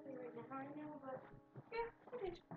happy right now, I but yeah, it is.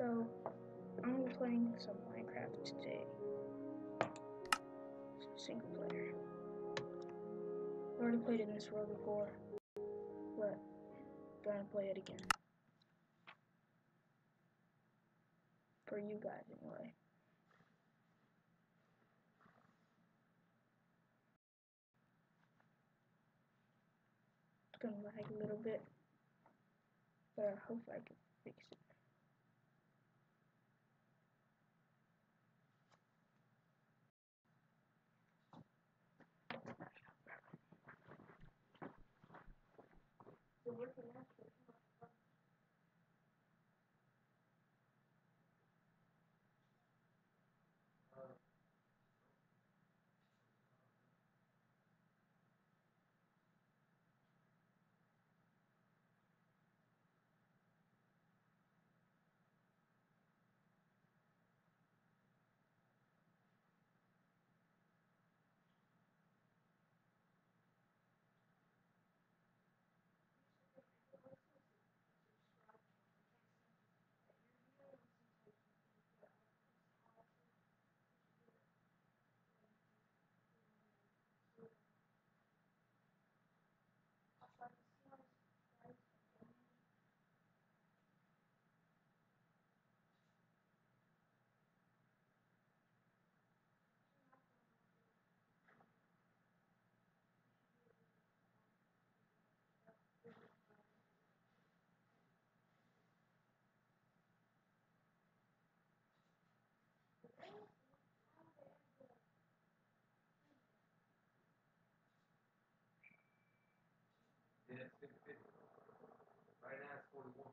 So I'm gonna be playing some Minecraft today. Single player. I've already played in this world before, but I'm gonna play it again. For you guys, anyway. It's gonna lag a little bit, but I hope I can fix it. Yeah, it's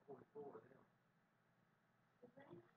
44 now.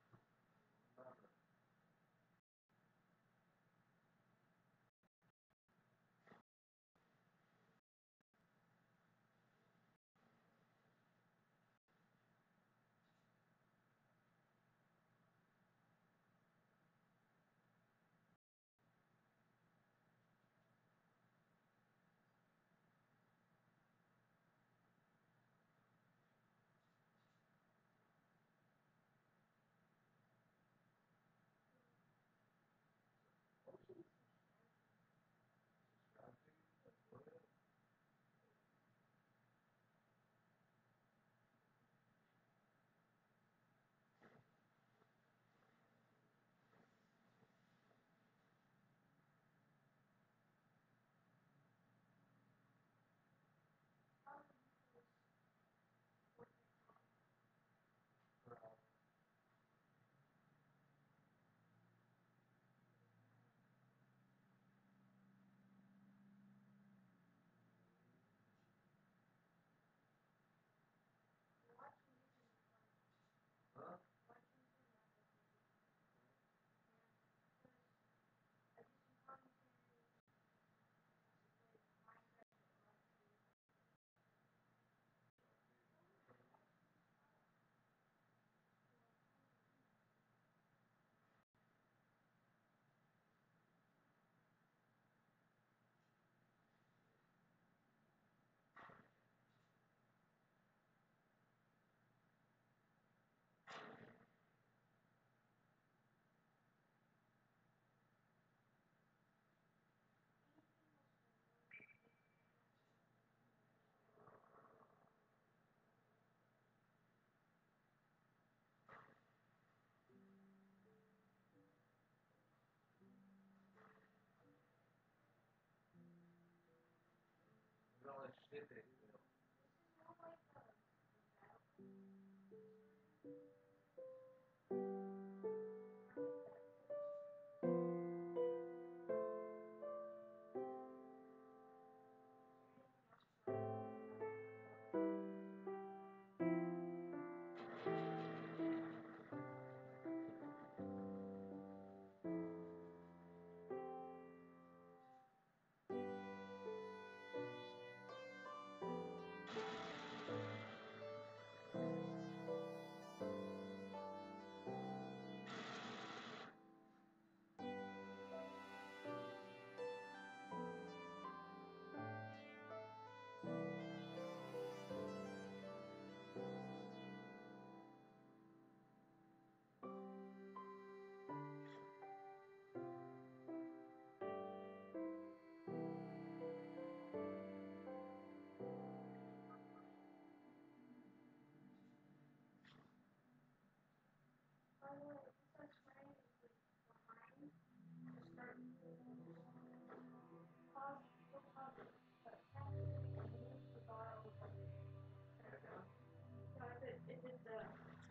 siete.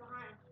behind.